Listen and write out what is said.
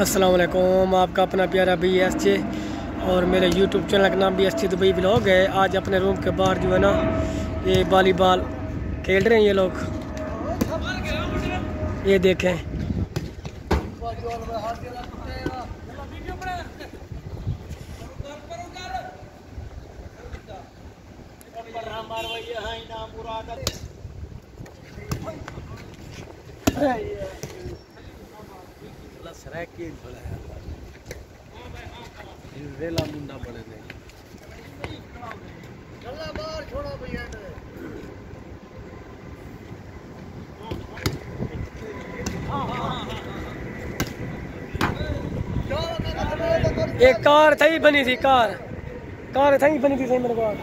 अस्सलाम वालेकुम आपका अपना प्यारा बी एस जे और मेरे यूट्यूब चैनल का नाम B S J Dubai blog है। आज अपने रूम के बाहर जो है ना, ये वॉलीबॉल खेल रहे हैं ये लोग। ये देखें। सराके रेला मुंडा बड़े ने एक कार थी बनी थी कार। कार थी बनी थी सही मेरे को।